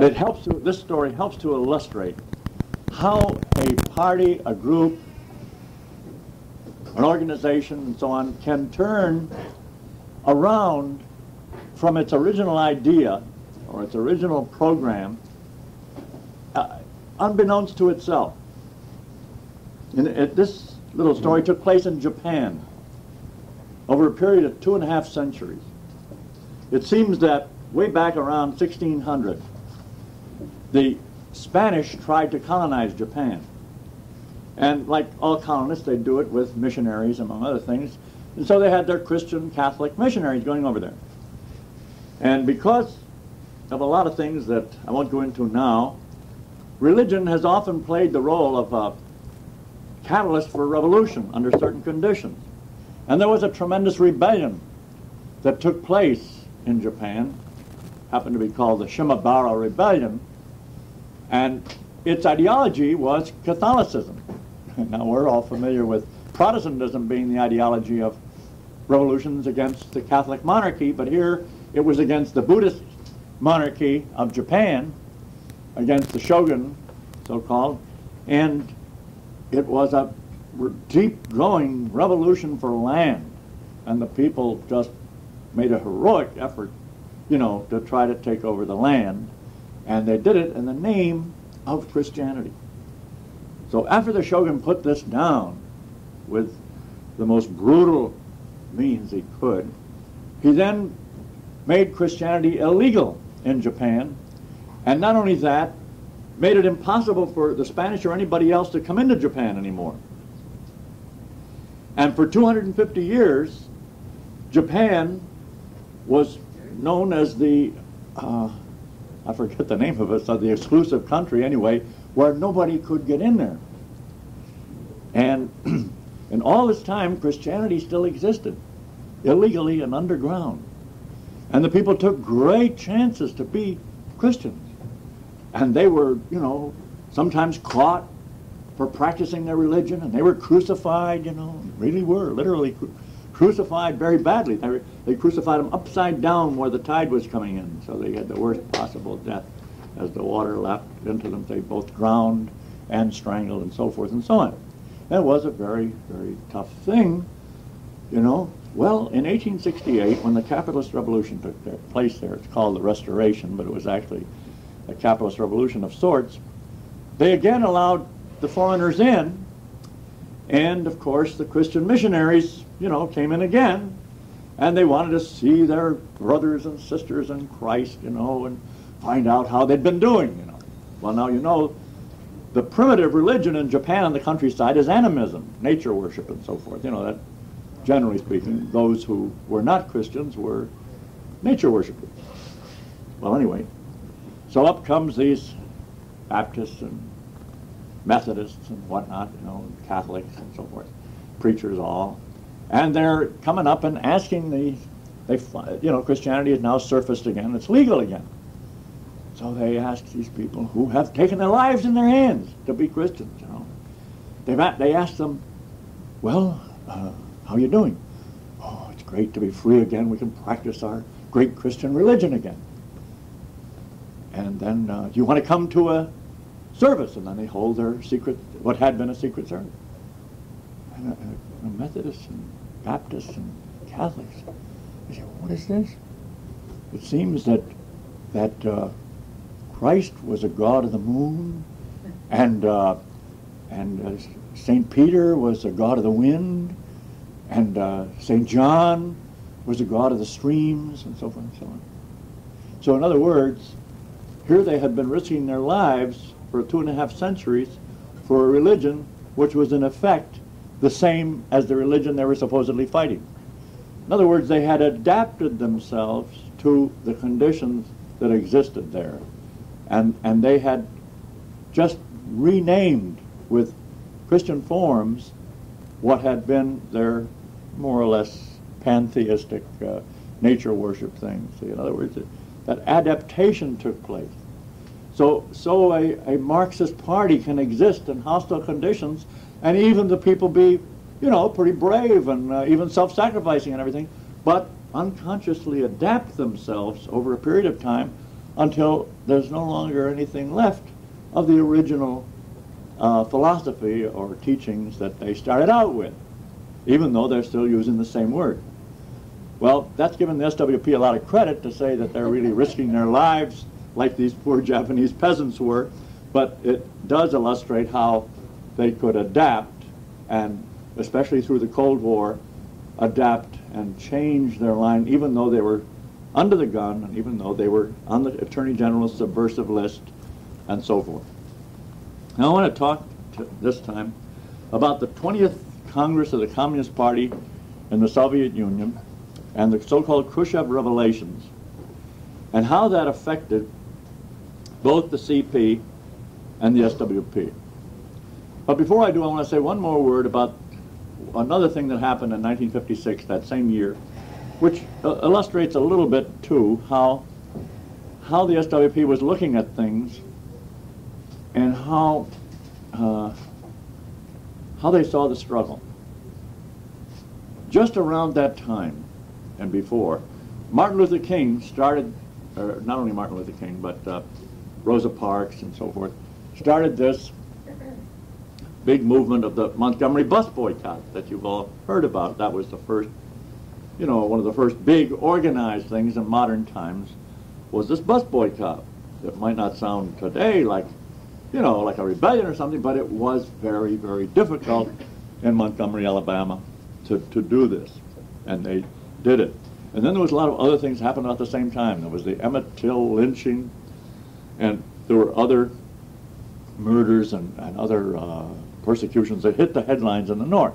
But it helps to, this story helps to illustrate how a party, a group, an organization, and so on, can turn around from its original idea or its original program, uh, unbeknownst to itself. And it, this little story took place in Japan over a period of two and a half centuries. It seems that way back around 1600, the Spanish tried to colonize Japan. And like all colonists, they do it with missionaries, among other things. And so they had their Christian Catholic missionaries going over there. And because of a lot of things that I won't go into now, religion has often played the role of a catalyst for revolution under certain conditions. And there was a tremendous rebellion that took place in Japan, happened to be called the Shimabara Rebellion, and its ideology was Catholicism. now we're all familiar with Protestantism being the ideology of revolutions against the Catholic monarchy, but here it was against the Buddhist monarchy of Japan, against the shogun, so-called, and it was a deep growing revolution for land. And the people just made a heroic effort, you know, to try to take over the land. And they did it in the name of Christianity. So after the shogun put this down with the most brutal means he could, he then made Christianity illegal in Japan. And not only that, made it impossible for the Spanish or anybody else to come into Japan anymore. And for 250 years, Japan was known as the, uh, I forget the name of it, so the exclusive country anyway, where nobody could get in there. And in all this time, Christianity still existed, illegally and underground. And the people took great chances to be Christians. And they were, you know, sometimes caught for practicing their religion, and they were crucified, you know, really were, literally cru crucified very badly. They, they crucified them upside down where the tide was coming in, so they had the worst possible death as the water left into them. They both drowned and strangled and so forth and so on. That was a very, very tough thing, you know. Well, in 1868, when the capitalist revolution took place there, it's called the Restoration, but it was actually a capitalist revolution of sorts, they again allowed the foreigners in, and of course the Christian missionaries, you know, came in again, and they wanted to see their brothers and sisters in Christ, you know, and find out how they'd been doing, you know. Well, now you know, the primitive religion in Japan and the countryside is animism, nature worship and so forth. You know, that generally speaking, those who were not Christians were nature worshipers. Well, anyway, so up comes these Baptists and Methodists and whatnot, you know, Catholics and so forth, preachers all, and they're coming up and asking the, they, you know, Christianity is now surfaced again. It's legal again. So they ask these people who have taken their lives in their hands to be Christians, you know. They've, they ask them, well, uh, how are you doing? Oh, it's great to be free again. We can practice our great Christian religion again. And then, uh, you want to come to a service? And then they hold their secret, what had been a secret service. And, uh, uh Methodists and Baptists and Catholics. They said, what is this? It seems that that uh, Christ was a god of the moon, and uh, and uh, Saint Peter was a god of the wind, and uh, Saint John was a god of the streams, and so forth and so on. So, in other words, here they had been risking their lives for two and a half centuries for a religion which was in effect the same as the religion they were supposedly fighting. In other words, they had adapted themselves to the conditions that existed there. And, and they had just renamed with Christian forms what had been their more or less pantheistic uh, nature worship things. In other words, that adaptation took place. So, so a, a Marxist party can exist in hostile conditions, and even the people be, you know, pretty brave and uh, even self-sacrificing and everything, but unconsciously adapt themselves over a period of time until there's no longer anything left of the original uh, philosophy or teachings that they started out with, even though they're still using the same word. Well, that's given the SWP a lot of credit to say that they're really risking their lives like these poor Japanese peasants were, but it does illustrate how they could adapt and, especially through the Cold War, adapt and change their line even though they were under the gun and even though they were on the Attorney General's subversive list and so forth. Now I want to talk this time about the 20th Congress of the Communist Party in the Soviet Union and the so-called Khrushchev revelations and how that affected both the CP and the SWP. But before I do, I want to say one more word about another thing that happened in 1956, that same year, which uh, illustrates a little bit, too, how, how the SWP was looking at things and how, uh, how they saw the struggle. Just around that time and before, Martin Luther King started, or not only Martin Luther King, but uh, Rosa Parks and so forth, started this big movement of the Montgomery bus boycott that you've all heard about. That was the first, you know, one of the first big organized things in modern times was this bus boycott. It might not sound today like, you know, like a rebellion or something, but it was very, very difficult in Montgomery, Alabama to, to do this. And they did it. And then there was a lot of other things happening at the same time. There was the Emmett Till lynching, and there were other murders and, and other uh, persecutions that hit the headlines in the North.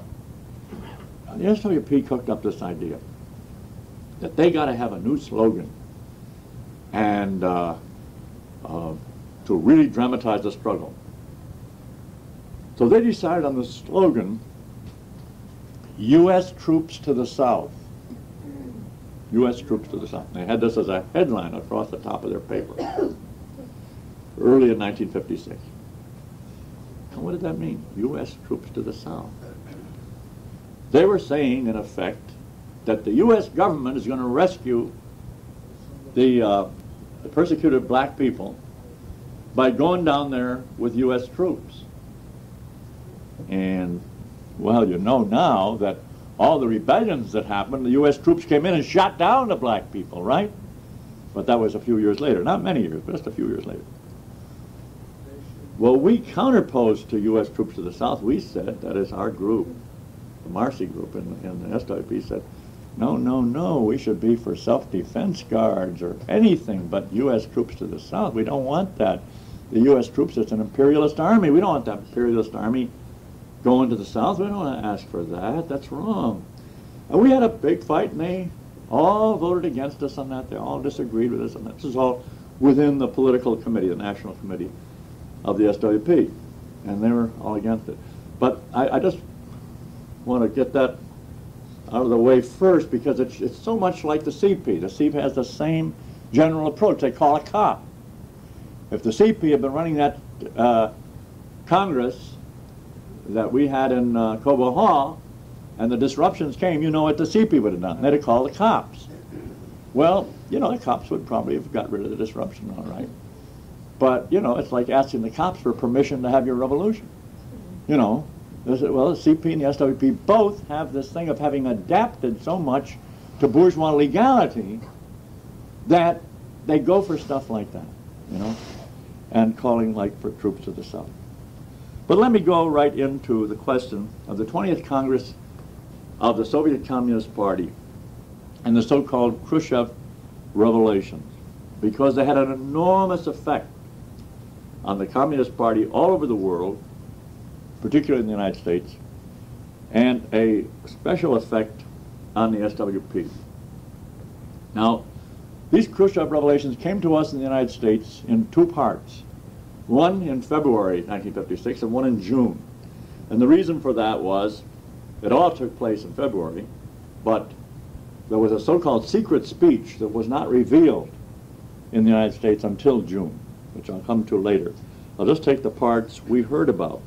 Now, the SWP cooked up this idea that they got to have a new slogan and uh, uh, to really dramatize the struggle. So they decided on the slogan, U.S. troops to the south. U.S. troops to the south. They had this as a headline across the top of their paper early in 1956. And what did that mean? U.S. troops to the south. They were saying, in effect, that the U.S. government is going to rescue the, uh, the persecuted black people by going down there with U.S. troops. And, well, you know now that all the rebellions that happened, the U.S. troops came in and shot down the black people, right? But that was a few years later. Not many years, but just a few years later. Well, we counterposed to U.S. troops to the south. We said, that is our group, the Marcy group in, in the SWP said, no, no, no, we should be for self-defense guards or anything but U.S. troops to the south. We don't want that. The U.S. troops, it's an imperialist army. We don't want that imperialist army going to the south. We don't want to ask for that. That's wrong. And we had a big fight, and they all voted against us on that. They all disagreed with us, on that. this is all within the political committee, the national committee of the SWP, and they were all against it. But I, I just want to get that out of the way first because it's, it's so much like the CP. The CP has the same general approach. They call a cop. If the CP had been running that uh, Congress that we had in uh, Cobo Hall, and the disruptions came, you know what the CP would have done. They'd have called the cops. Well, you know, the cops would probably have got rid of the disruption, all right. But, you know, it's like asking the cops for permission to have your revolution. You know, well, the CP and the SWP both have this thing of having adapted so much to bourgeois legality that they go for stuff like that, you know, and calling like for troops to the south. But let me go right into the question of the 20th Congress of the Soviet Communist Party and the so-called Khrushchev revelations, because they had an enormous effect on the Communist Party all over the world, particularly in the United States, and a special effect on the SWP. Now, these Khrushchev revelations came to us in the United States in two parts. One in February 1956 and one in June. And the reason for that was it all took place in February, but there was a so-called secret speech that was not revealed in the United States until June which I'll come to later. I'll just take the parts we heard about.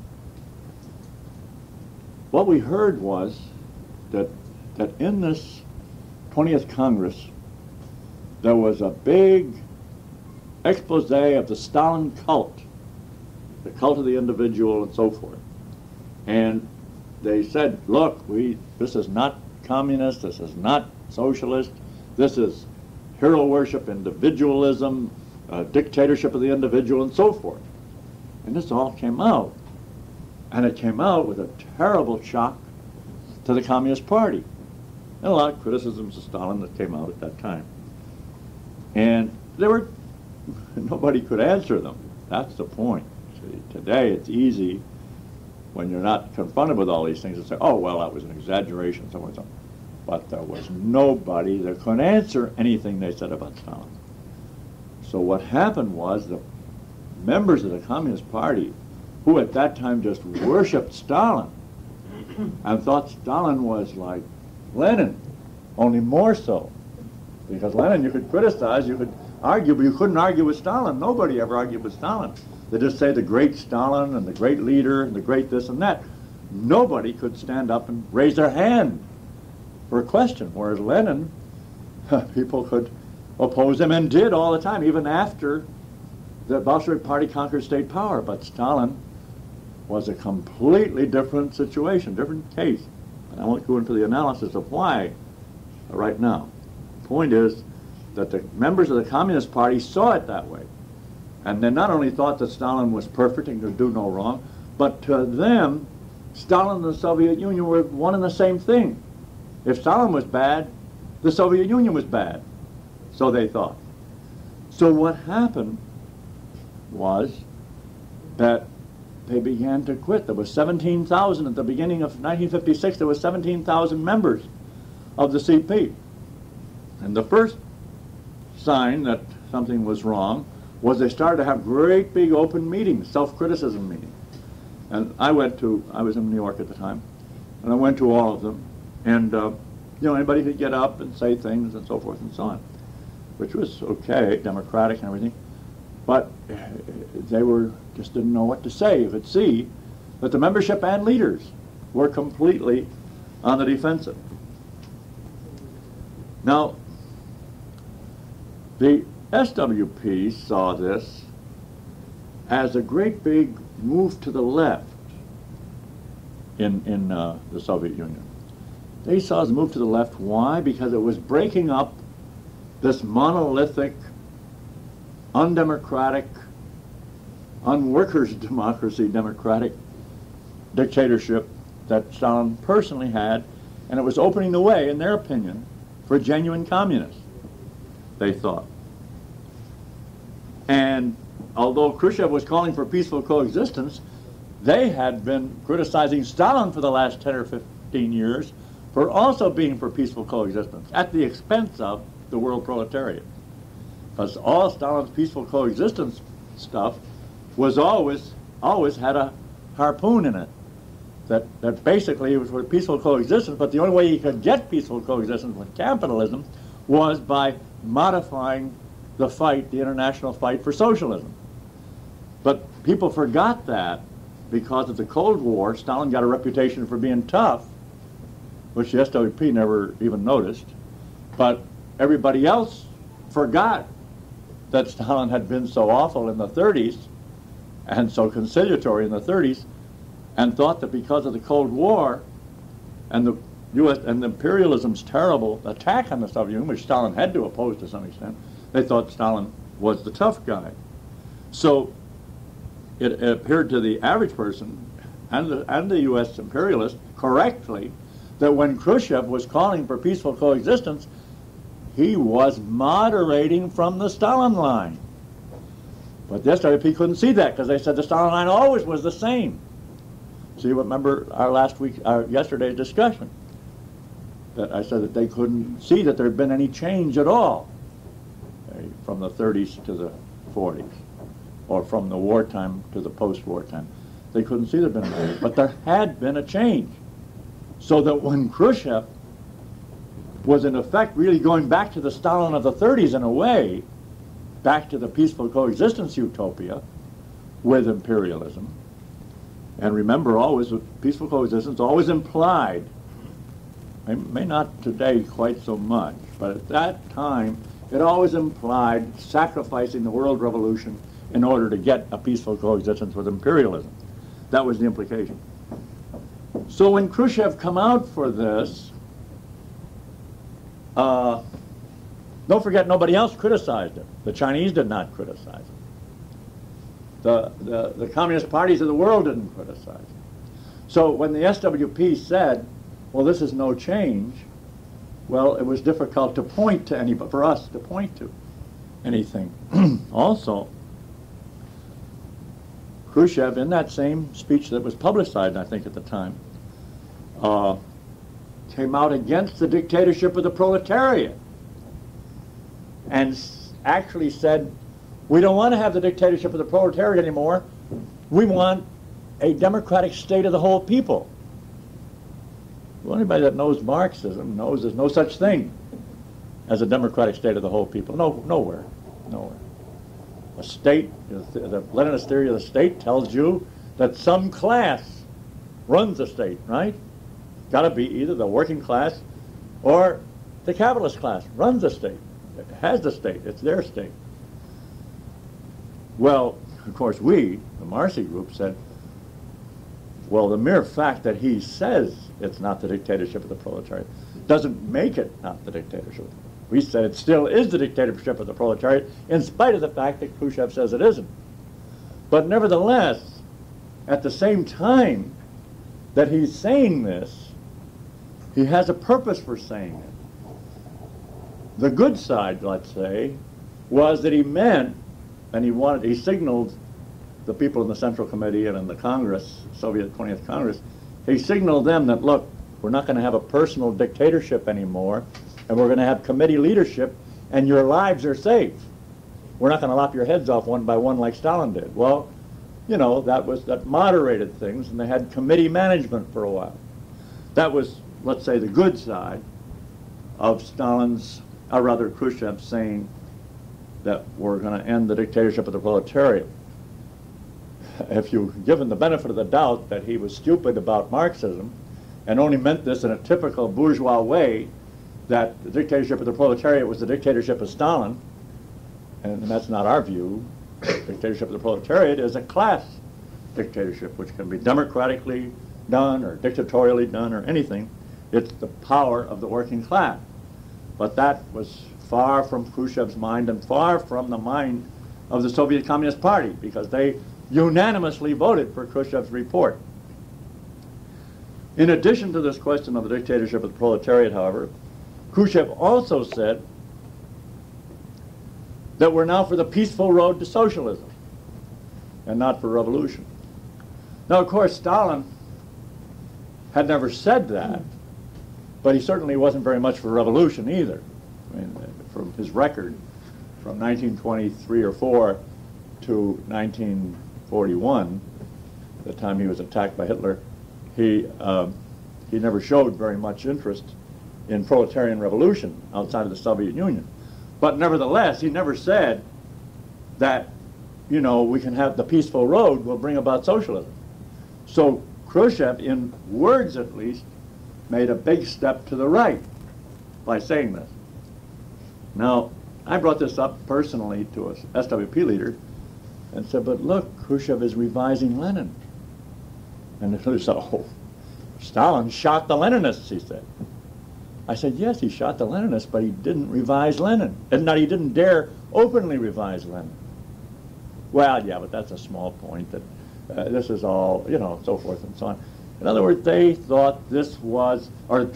What we heard was that, that in this 20th Congress, there was a big expose of the Stalin cult, the cult of the individual and so forth. And they said, look, we, this is not communist, this is not socialist, this is hero worship, individualism, uh, dictatorship of the individual, and so forth. And this all came out. And it came out with a terrible shock to the Communist Party. And a lot of criticisms of Stalin that came out at that time. And there were, nobody could answer them. That's the point. See, today it's easy when you're not confronted with all these things to say, oh, well, that was an exaggeration, so on so But there was nobody that could answer anything they said about Stalin. So what happened was the members of the Communist Party, who at that time just worshipped Stalin and thought Stalin was like Lenin, only more so. Because Lenin you could criticize, you could argue, but you couldn't argue with Stalin. Nobody ever argued with Stalin. They just say the great Stalin and the great leader and the great this and that. Nobody could stand up and raise their hand for a question, whereas Lenin, people could oppose him and did all the time, even after the Bolshevik Party conquered state power. But Stalin was a completely different situation, different case. I won't go into the analysis of why right now. The point is that the members of the Communist Party saw it that way. And they not only thought that Stalin was perfect and could do no wrong, but to them, Stalin and the Soviet Union were one and the same thing. If Stalin was bad, the Soviet Union was bad. So they thought. So what happened was that they began to quit. There was 17,000 at the beginning of 1956. There was 17,000 members of the CP. And the first sign that something was wrong was they started to have great big open meetings, self-criticism meetings. And I went to, I was in New York at the time, and I went to all of them. And, uh, you know, anybody could get up and say things and so forth and so on, which was okay, democratic and everything. But they were, just didn't know what to say. You could see that the membership and leaders were completely on the defensive. Now, the SWP saw this as a great big move to the left in, in uh, the Soviet Union. They saw a move to the left. Why? Because it was breaking up this monolithic, undemocratic, unworkers' democracy, democratic dictatorship that Stalin personally had, and it was opening the way, in their opinion, for genuine communists, they thought. And although Khrushchev was calling for peaceful coexistence, they had been criticizing Stalin for the last 10 or 15 years for also being for peaceful coexistence at the expense of the world proletariat. Because all Stalin's peaceful coexistence stuff was always, always had a harpoon in it. That, that basically was for peaceful coexistence, but the only way he could get peaceful coexistence with capitalism was by modifying the fight, the international fight for socialism. But people forgot that because of the Cold War, Stalin got a reputation for being tough, which the SWP never even noticed. But everybody else forgot that Stalin had been so awful in the 30s and so conciliatory in the 30s and thought that because of the Cold War and the U.S. and imperialism's terrible attack on the Soviet Union, which Stalin had to oppose to some extent, they thought Stalin was the tough guy. So it, it appeared to the average person and the, and the U.S. imperialist correctly that when Khrushchev was calling for peaceful coexistence, he was moderating from the Stalin line. But the SWP couldn't see that because they said the Stalin line always was the same. See, remember our last week, our yesterday's discussion, that I said that they couldn't see that there had been any change at all eh, from the 30s to the 40s, or from the wartime to the post-war time. They couldn't see there had been a change, but there had been a change. So that when Khrushchev was in effect really going back to the Stalin of the 30s in a way, back to the peaceful coexistence utopia with imperialism. And remember always, peaceful coexistence always implied, may not today quite so much, but at that time it always implied sacrificing the world revolution in order to get a peaceful coexistence with imperialism. That was the implication. So when Khrushchev come out for this, uh, don't forget nobody else criticized it. The Chinese did not criticize it. The, the, the communist parties of the world didn't criticize it. So when the SWP said, well, this is no change, well, it was difficult to point to any, but for us to point to anything. also, Khrushchev, in that same speech that was publicized, I think, at the time, uh, came out against the dictatorship of the proletariat and actually said, we don't want to have the dictatorship of the proletariat anymore. We want a democratic state of the whole people. Well, anybody that knows Marxism knows there's no such thing as a democratic state of the whole people. No, nowhere, nowhere. A state, the Leninist theory of the state tells you that some class runs the state, right? Got to be either the working class or the capitalist class runs the state. It has the state. It's their state. Well, of course, we, the Marcy group, said, well, the mere fact that he says it's not the dictatorship of the proletariat doesn't make it not the dictatorship. We said it still is the dictatorship of the proletariat, in spite of the fact that Khrushchev says it isn't. But nevertheless, at the same time that he's saying this, he has a purpose for saying it. The good side, let's say, was that he meant, and he wanted, he signaled the people in the Central Committee and in the Congress, Soviet 20th Congress, he signaled them that, look, we're not going to have a personal dictatorship anymore, and we're going to have committee leadership, and your lives are safe. We're not going to lop your heads off one by one like Stalin did. Well, you know, that was that moderated things, and they had committee management for a while. That was, let's say, the good side of Stalin's, or rather Khrushchev, saying that we're going to end the dictatorship of the proletariat if you given the benefit of the doubt that he was stupid about Marxism and only meant this in a typical bourgeois way, that the dictatorship of the proletariat was the dictatorship of Stalin, and that's not our view. The dictatorship of the proletariat is a class dictatorship, which can be democratically done or dictatorially done or anything. It's the power of the working class. But that was far from Khrushchev's mind and far from the mind of the Soviet Communist Party because they unanimously voted for Khrushchev's report. In addition to this question of the dictatorship of the proletariat, however, Khrushchev also said that we're now for the peaceful road to socialism and not for revolution. Now, of course, Stalin had never said that, but he certainly wasn't very much for revolution either. I mean, from his record from 1923 or 4 to 1941, the time he was attacked by Hitler, he, uh, he never showed very much interest in proletarian revolution outside of the Soviet Union. But nevertheless, he never said that, you know, we can have the peaceful road will bring about socialism. So Khrushchev, in words at least, made a big step to the right by saying this. Now, I brought this up personally to a SWP leader and said, but look, Khrushchev is revising Lenin. And he said, oh, Stalin shot the Leninists, he said. I said, yes, he shot the Leninists, but he didn't revise Lenin. And not he didn't dare openly revise Lenin. Well, yeah, but that's a small point that uh, this is all, you know, so forth and so on. In other words, they thought this was, or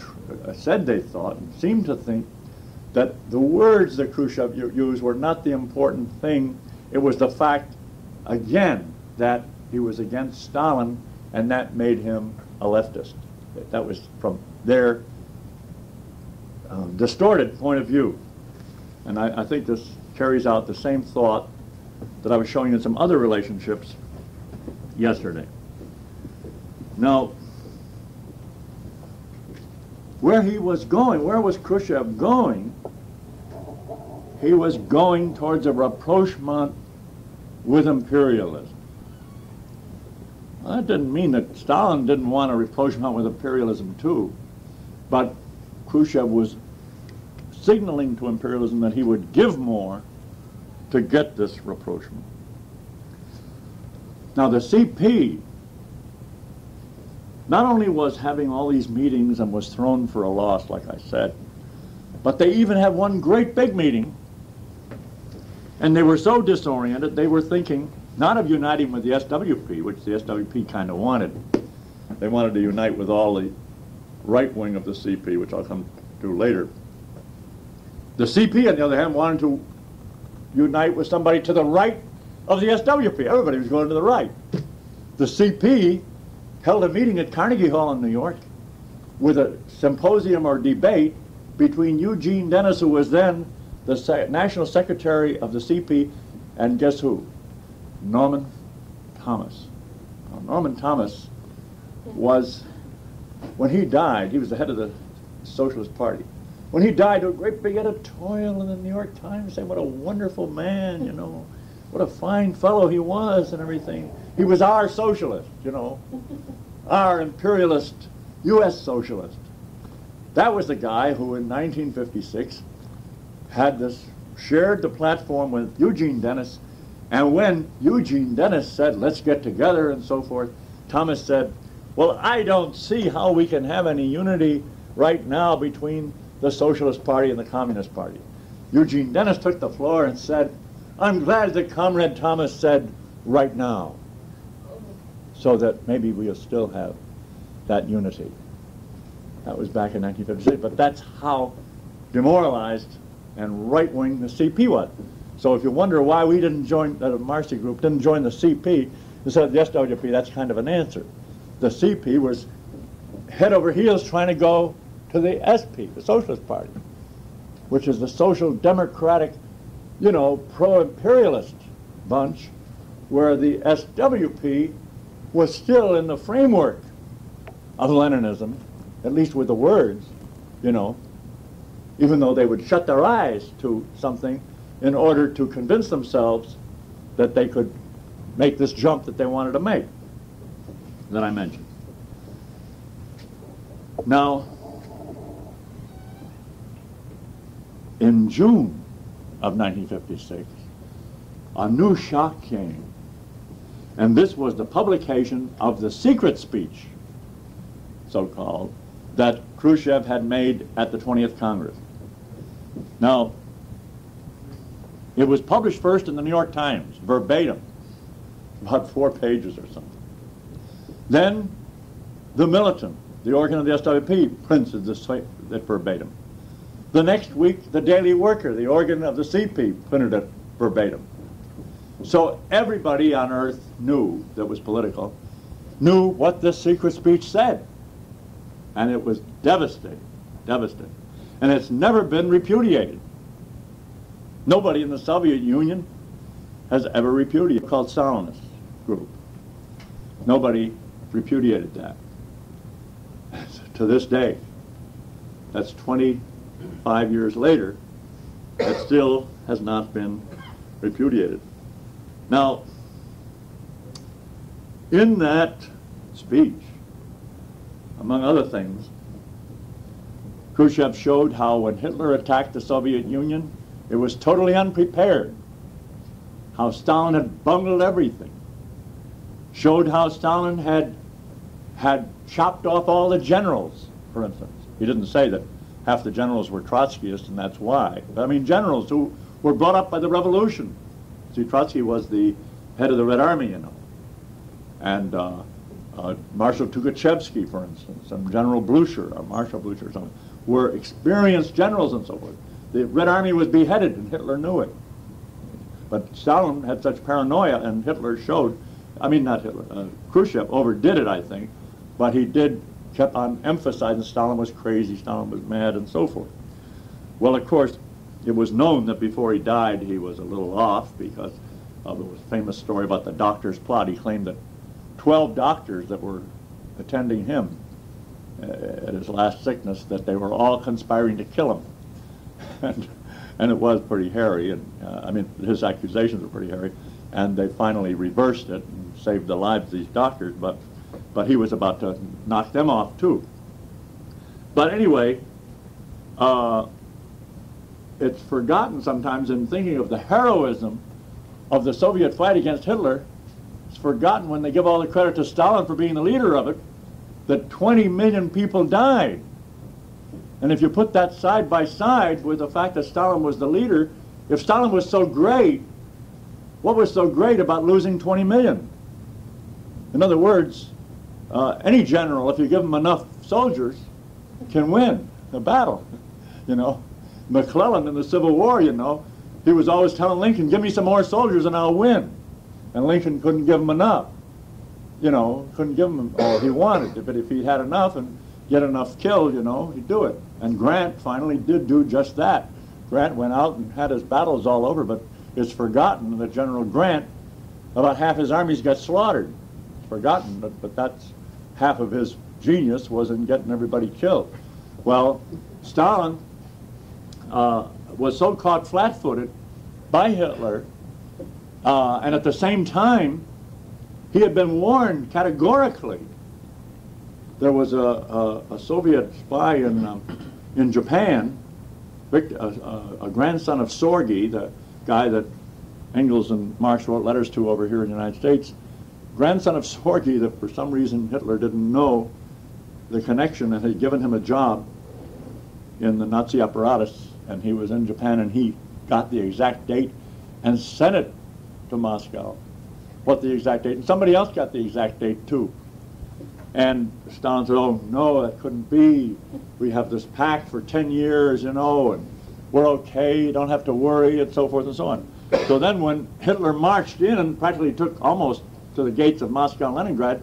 uh, said they thought, and seemed to think that the words that Khrushchev used were not the important thing. It was the fact again that he was against Stalin, and that made him a leftist. That was from their um, distorted point of view. And I, I think this carries out the same thought that I was showing in some other relationships yesterday. Now, where he was going, where was Khrushchev going? He was going towards a rapprochement with imperialism. That didn't mean that Stalin didn't want a rapprochement with imperialism too, but Khrushchev was signaling to imperialism that he would give more to get this rapprochement. Now the CP not only was having all these meetings and was thrown for a loss, like I said, but they even had one great big meeting, and they were so disoriented, they were thinking not of uniting with the SWP, which the SWP kind of wanted. They wanted to unite with all the right wing of the CP, which I'll come to later. The CP, on the other hand, wanted to unite with somebody to the right of the SWP. Everybody was going to the right. The CP held a meeting at Carnegie Hall in New York with a symposium or debate between Eugene Dennis, who was then the Se National Secretary of the CP, and guess who? Norman Thomas. Now, Norman Thomas was, when he died, he was the head of the Socialist Party. When he died, a great big editorial in the New York Times saying what a wonderful man, you know, what a fine fellow he was and everything. He was our socialist, you know, our imperialist U.S. socialist. That was the guy who in 1956 had this, shared the platform with Eugene Dennis, and when Eugene Dennis said, let's get together and so forth, Thomas said, well, I don't see how we can have any unity right now between the Socialist Party and the Communist Party. Eugene Dennis took the floor and said, I'm glad that Comrade Thomas said right now, so that maybe we'll still have that unity. That was back in 1956, but that's how demoralized and right-wing the CP was. So if you wonder why we didn't join, the Marcy group didn't join the CP instead of the SWP, that's kind of an answer. The CP was head over heels trying to go to the SP, the Socialist Party, which is the social democratic, you know, pro-imperialist bunch, where the SWP was still in the framework of Leninism, at least with the words, you know, even though they would shut their eyes to something in order to convince themselves that they could make this jump that they wanted to make, that I mentioned. Now, in June of 1956, a new shock came. And this was the publication of the secret speech, so-called, that Khrushchev had made at the 20th Congress. Now, it was published first in the New York Times, verbatim, about four pages or something. Then, the Militant, the organ of the SWP, printed this verbatim. The next week, the Daily Worker, the organ of the CP, printed it verbatim. So everybody on earth knew that was political, knew what this secret speech said. And it was devastating, devastating. And it's never been repudiated. Nobody in the Soviet Union has ever repudiated called Stalinist group. Nobody repudiated that. to this day, that's 25 years later, it still has not been repudiated. Now, in that speech, among other things, Khrushchev showed how when Hitler attacked the Soviet Union, it was totally unprepared. How Stalin had bungled everything. Showed how Stalin had had chopped off all the generals, for instance. He didn't say that half the generals were Trotskyists, and that's why. But, I mean, generals who were brought up by the revolution. Trotsky was the head of the Red Army, you know. And uh, uh, Marshal Tukhachevsky, for instance, and General Blucher, or Marshal Blucher or something, were experienced generals and so forth. The Red Army was beheaded, and Hitler knew it. But Stalin had such paranoia, and Hitler showed, I mean, not Hitler, uh, Khrushchev overdid it, I think, but he did kept on emphasizing Stalin was crazy, Stalin was mad, and so forth. Well, of course, it was known that before he died, he was a little off because uh, there was a famous story about the doctor's plot. He claimed that 12 doctors that were attending him uh, at his last sickness, that they were all conspiring to kill him. and, and it was pretty hairy, and uh, I mean, his accusations were pretty hairy, and they finally reversed it and saved the lives of these doctors, but but he was about to knock them off too. But anyway, uh, it's forgotten sometimes in thinking of the heroism of the Soviet fight against Hitler. It's forgotten when they give all the credit to Stalin for being the leader of it, that 20 million people died. And if you put that side by side with the fact that Stalin was the leader, if Stalin was so great, what was so great about losing 20 million? In other words, uh, any general, if you give him enough soldiers, can win a battle. You know, McClellan in the Civil War, you know, he was always telling Lincoln, give me some more soldiers and I'll win. And Lincoln couldn't give him enough. You know, couldn't give him all he wanted. But if he had enough and get enough killed, you know, he'd do it. And Grant finally did do just that. Grant went out and had his battles all over, but it's forgotten that General Grant, about half his armies got slaughtered. It's forgotten, but, but that's half of his genius was in getting everybody killed. Well, Stalin uh, was so caught flat-footed by Hitler, uh, and at the same time, he had been warned categorically. There was a, a, a Soviet spy in, um, in Japan, Victor, a, a, grandson of Sorge, the guy that Engels and Marx wrote letters to over here in the United States, grandson of Sorge that for some reason Hitler didn't know the connection and had given him a job in the Nazi apparatus and he was in Japan and he got the exact date and sent it to Moscow. What the exact date? And somebody else got the exact date too. And Stalin said, oh no, that couldn't be. We have this pact for 10 years, you know, and we're okay, you don't have to worry, and so forth and so on. So then when Hitler marched in and practically took almost to the gates of Moscow and Leningrad,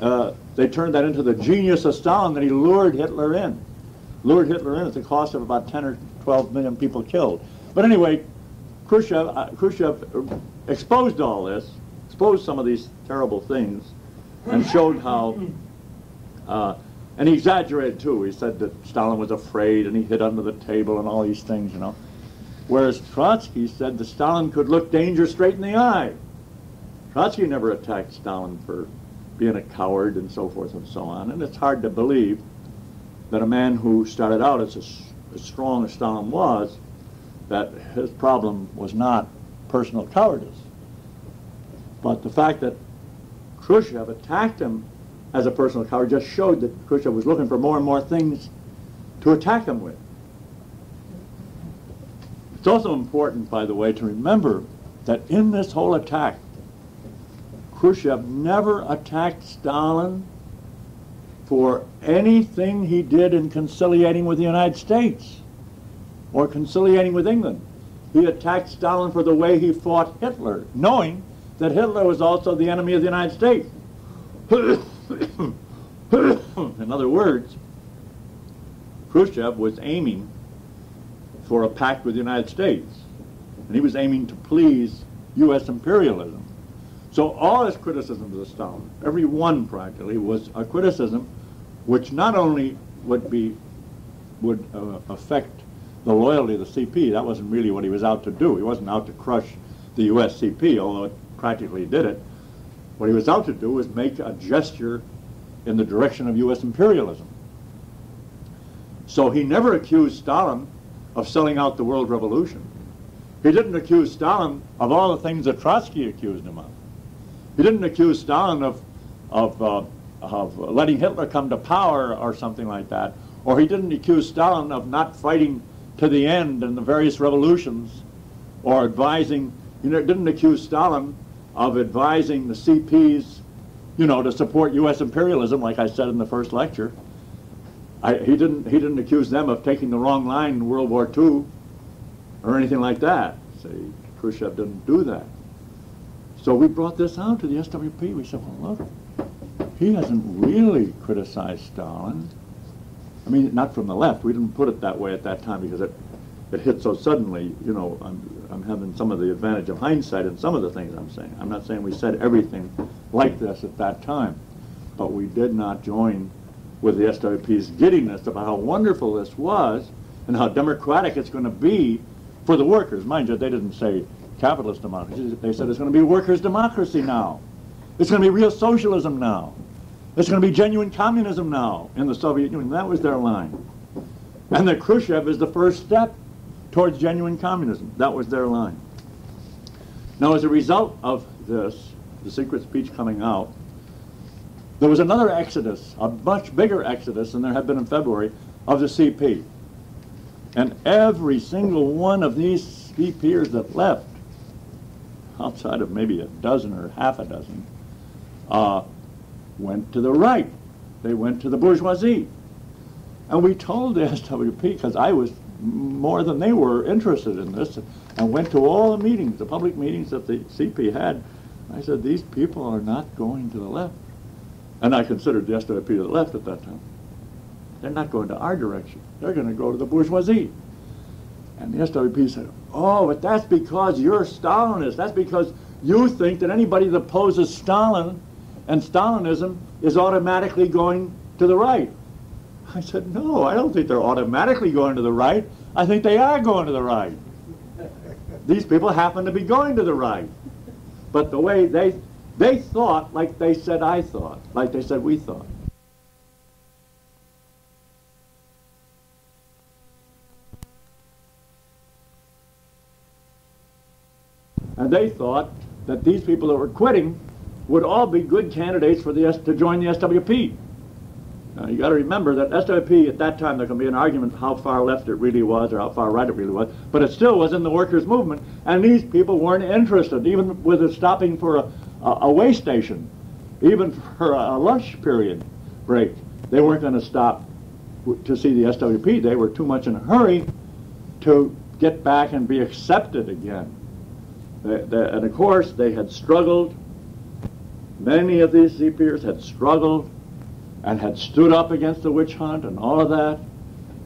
uh, they turned that into the genius of Stalin that he lured Hitler in. Lured Hitler in at the cost of about 10 or 12 million people killed. But anyway, Khrushchev, uh, Khrushchev exposed all this, exposed some of these terrible things, and showed how, uh, and he exaggerated too. He said that Stalin was afraid and he hid under the table and all these things, you know. Whereas Trotsky said that Stalin could look danger straight in the eye. Trotsky never attacked Stalin for being a coward and so forth and so on. And it's hard to believe that a man who started out as, a, as strong as Stalin was, that his problem was not personal cowardice. But the fact that Khrushchev attacked him as a personal coward just showed that Khrushchev was looking for more and more things to attack him with. It's also important, by the way, to remember that in this whole attack, Khrushchev never attacked Stalin for anything he did in conciliating with the United States or conciliating with England. He attacked Stalin for the way he fought Hitler, knowing that Hitler was also the enemy of the United States. in other words, Khrushchev was aiming for a pact with the United States, and he was aiming to please U.S. imperialism. So all his criticisms of Stalin, every one practically, was a criticism which not only would be would uh, affect the loyalty of the CP. That wasn't really what he was out to do. He wasn't out to crush the USCP, although it practically did it. What he was out to do was make a gesture in the direction of U.S. imperialism. So he never accused Stalin of selling out the world revolution. He didn't accuse Stalin of all the things that Trotsky accused him of. He didn't accuse Stalin of, of uh, of letting Hitler come to power or something like that. Or he didn't accuse Stalin of not fighting to the end in the various revolutions or advising, you know, didn't accuse Stalin of advising the CPs, you know, to support U.S. imperialism, like I said in the first lecture. I, he didn't he didn't accuse them of taking the wrong line in World War II or anything like that. See, Khrushchev didn't do that. So we brought this out to the SWP. We said, well, look, he hasn't really criticized Stalin. I mean, not from the left. We didn't put it that way at that time because it, it hit so suddenly. You know, I'm, I'm having some of the advantage of hindsight in some of the things I'm saying. I'm not saying we said everything like this at that time, but we did not join with the SWP's giddiness about how wonderful this was and how democratic it's going to be for the workers. Mind you, they didn't say capitalist democracy. They said it's going to be workers' democracy now. It's going to be real socialism now. It's going to be genuine communism now in the Soviet Union. That was their line. And that Khrushchev is the first step towards genuine communism. That was their line. Now, as a result of this, the secret speech coming out, there was another exodus, a much bigger exodus than there had been in February, of the CP. And every single one of these CPers that left, outside of maybe a dozen or half a dozen, uh, went to the right. They went to the bourgeoisie. And we told the SWP, because I was more than they were interested in this, and went to all the meetings, the public meetings that the CP had. I said, these people are not going to the left. And I considered the SWP to the left at that time. They're not going to our direction. They're going to go to the bourgeoisie. And the SWP said, oh, but that's because you're Stalinist. That's because you think that anybody that opposes Stalin and Stalinism is automatically going to the right. I said, no, I don't think they're automatically going to the right. I think they are going to the right. These people happen to be going to the right. But the way they, they thought like they said I thought, like they said we thought. And they thought that these people that were quitting would all be good candidates for the S to join the SWP. Now, you got to remember that SWP at that time there can be an argument how far left it really was or how far right it really was, but it still was in the workers' movement, and these people weren't interested, even with it stopping for a, a, a way station, even for a, a lunch period break. They weren't going to stop to see the SWP. They were too much in a hurry to get back and be accepted again. They, they, and of course, they had struggled. Many of these CPers had struggled and had stood up against the witch hunt and all of that,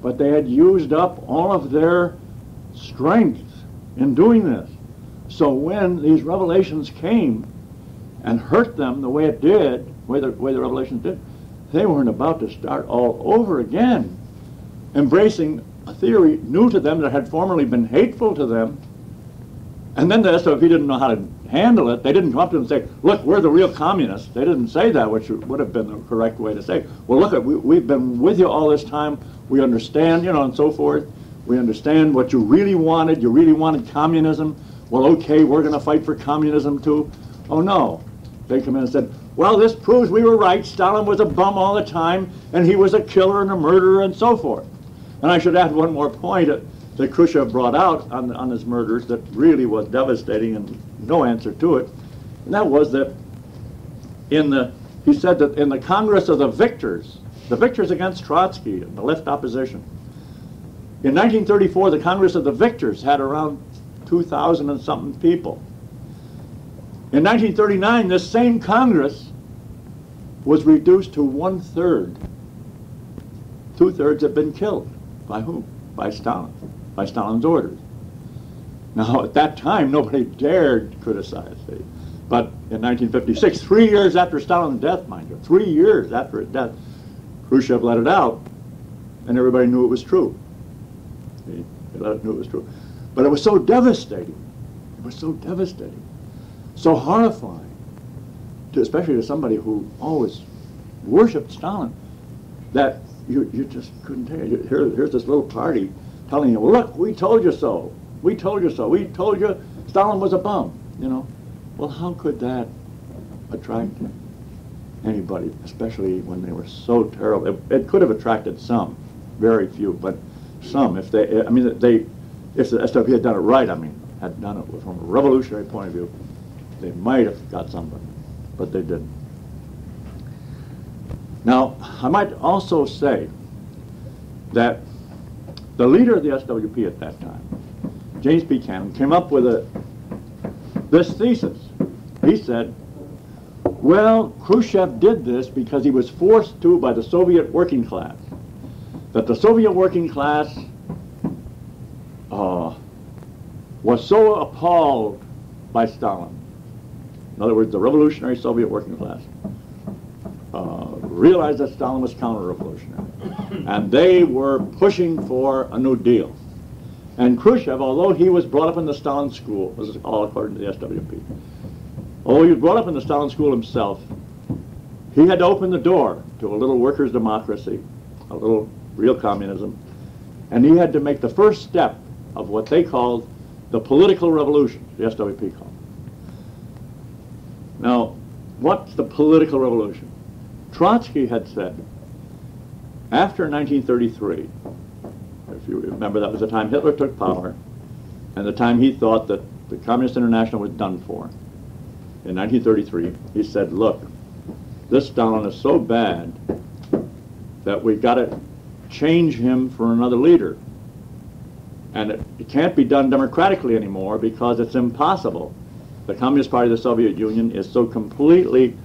but they had used up all of their strength in doing this. So when these revelations came and hurt them the way it did, the way the, way the revelations did, they weren't about to start all over again, embracing a theory new to them that had formerly been hateful to them. And then the SWP didn't know how to handle it. They didn't come up to them and say, look, we're the real communists. They didn't say that, which would have been the correct way to say. Well, look, we, we've been with you all this time. We understand, you know, and so forth. We understand what you really wanted. You really wanted communism. Well, okay, we're going to fight for communism too. Oh, no. They come in and said, well, this proves we were right. Stalin was a bum all the time, and he was a killer and a murderer and so forth. And I should add one more point that Khrushchev brought out on, on his murders that really was devastating and no answer to it. And that was that in the, he said that in the Congress of the victors, the victors against Trotsky the left opposition, in 1934 the Congress of the victors had around 2,000 and something people. In 1939 this same Congress was reduced to one-third. Two-thirds had been killed. By whom? By Stalin by Stalin's orders. Now, at that time, nobody dared criticize it. But in 1956, three years after Stalin's death, mind you, three years after his death, Khrushchev let it out, and everybody knew it was true. He, let it knew it was true. But it was so devastating. It was so devastating, so horrifying, to, especially to somebody who always worshipped Stalin, that you, you just couldn't take it. Here, here's this little party telling you, look, we told you so. We told you so. We told you Stalin was a bum, you know. Well, how could that attract anybody, especially when they were so terrible? It, it could have attracted some, very few, but some. If they, I mean, they, if the SWP had done it right, I mean, had done it from a revolutionary point of view, they might have got somebody, but they didn't. Now, I might also say that the leader of the SWP at that time, James P. Cannon, came up with a, this thesis. He said, well, Khrushchev did this because he was forced to by the Soviet working class. That the Soviet working class uh, was so appalled by Stalin. In other words, the revolutionary Soviet working class uh, realized that Stalin was counter-revolutionary. And they were pushing for a New Deal. And Khrushchev, although he was brought up in the Stalin school, this is all according to the SWP, although he was brought up in the Stalin school himself, he had to open the door to a little workers' democracy, a little real communism, and he had to make the first step of what they called the political revolution, the SWP called. Now, what's the political revolution? Trotsky had said, after 1933, if you remember, that was the time Hitler took power, and the time he thought that the Communist International was done for. In 1933, he said, look, this Stalin is so bad that we've got to change him for another leader. And it, it, can't be done democratically anymore because it's impossible. The Communist Party of the Soviet Union is so completely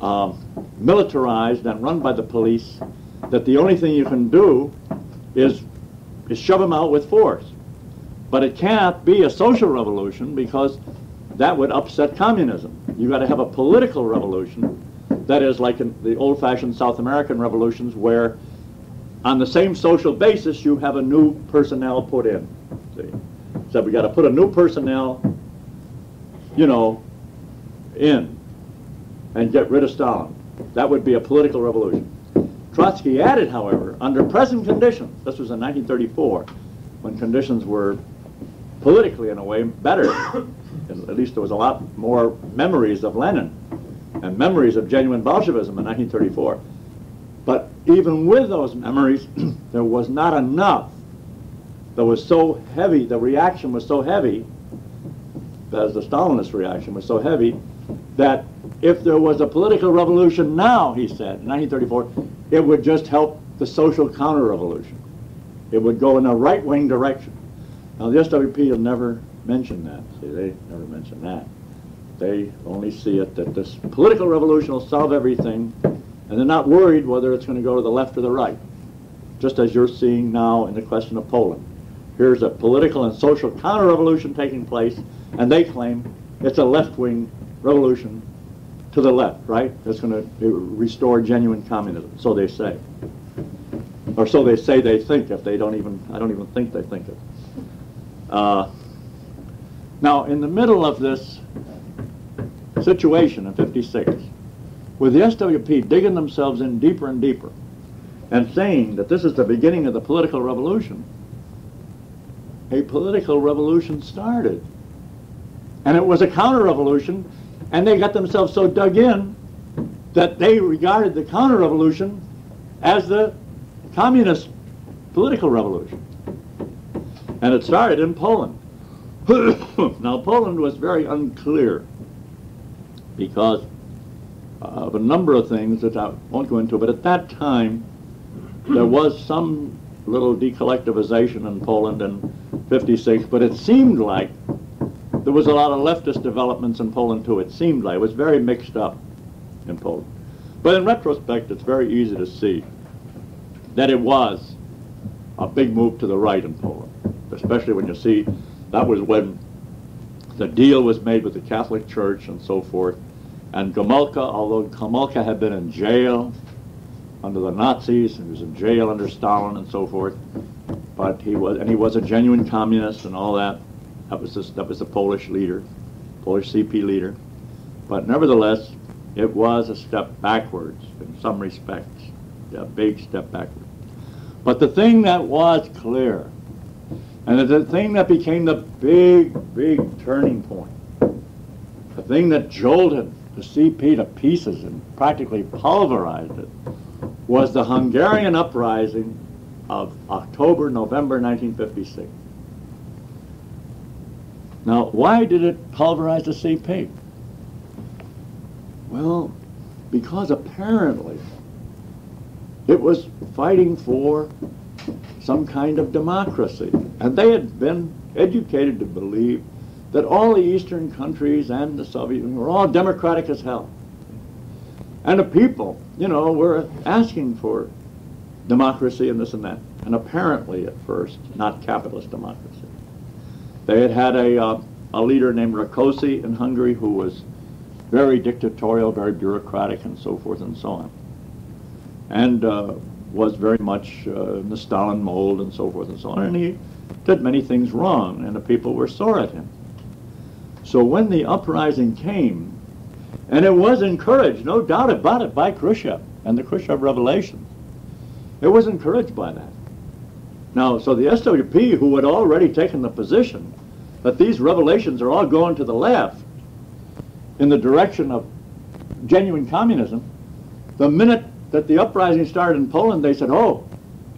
um, militarized and run by the police that the only thing you can do is, is shove them out with force. But it can't be a social revolution because that would upset communism. You've got to have a political revolution that is like in the old-fashioned South American revolutions where on the same social basis you have a new personnel put in. See? So we got to put a new personnel, you know, in and get rid of Stalin. That would be a political revolution. Trotsky added, however, under present conditions, this was in 1934, when conditions were politically, in a way, better. At least there was a lot more memories of Lenin and memories of genuine Bolshevism in 1934. But even with those memories, there was not enough There was so heavy, the reaction was so heavy, as the Stalinist reaction was so heavy, that if there was a political revolution now, he said, in 1934, it would just help the social counter-revolution. It would go in a right-wing direction. Now, the SWP have never mentioned that. See, they never mention that. They only see it that this political revolution will solve everything, and they're not worried whether it's going to go to the left or the right, just as you're seeing now in the question of Poland. Here's a political and social counter-revolution taking place, and they claim it's a left-wing revolution to the left, right? That's going to restore genuine communism, so they say. Or so they say they think, if they don't even, I don't even think they think it. Uh, now, in the middle of this situation in 56, with the SWP digging themselves in deeper and deeper and saying that this is the beginning of the political revolution, a political revolution started. And it was a counter-revolution, and they got themselves so dug in that they regarded the counter-revolution as the communist political revolution. And it started in Poland. now, Poland was very unclear because of a number of things that I won't go into, but at that time, there was some little decollectivization in Poland in 56, but it seemed like there was a lot of leftist developments in Poland too. It seemed like it was very mixed up in Poland. But in retrospect, it's very easy to see that it was a big move to the right in Poland, especially when you see that was when the deal was made with the Catholic Church and so forth. And Gomulka, although Gomulka had been in jail under the Nazis, and he was in jail under Stalin and so forth, but he was, and he was a genuine communist and all that. That was this, that was the Polish leader, Polish CP leader. But nevertheless, it was a step backwards in some respects, a big step backwards. But the thing that was clear, and the thing that became the big, big turning point, the thing that jolted the CP to pieces and practically pulverized it, was the Hungarian uprising of October, November 1956. Now, why did it pulverize the CP? Well, because apparently it was fighting for some kind of democracy. And they had been educated to believe that all the Eastern countries and the Soviet Union were all democratic as hell. And the people, you know, were asking for democracy and this and that. And apparently, at first, not capitalist democracy. They had had a, uh, a leader named Rákosi in Hungary who was very dictatorial, very bureaucratic, and so forth and so on. And uh, was very much uh, in the Stalin mold and so forth and so on. And he did many things wrong, and the people were sore at him. So when the uprising came, and it was encouraged, no doubt about it, by Khrushchev and the Khrushchev revelation, it was encouraged by that. Now, so the SWP, who had already taken the position that these revelations are all going to the left in the direction of genuine communism, the minute that the uprising started in Poland, they said, oh,